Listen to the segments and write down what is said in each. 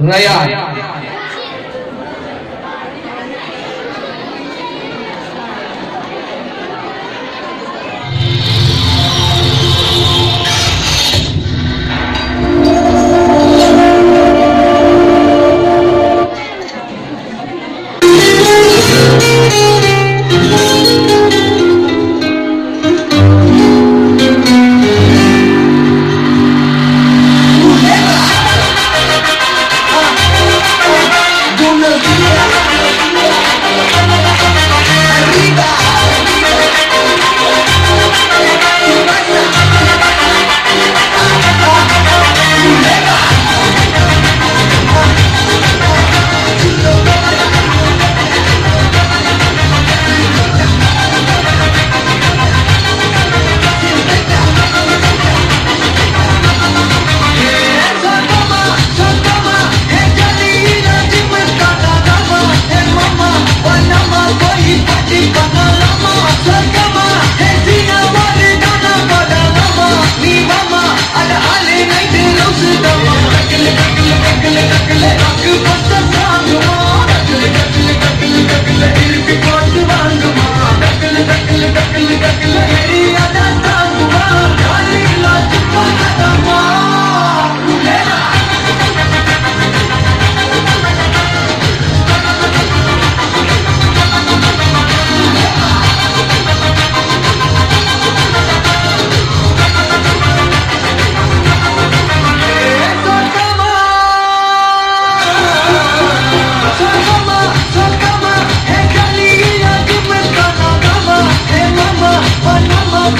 Raya.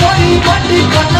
कोई बड़ी बना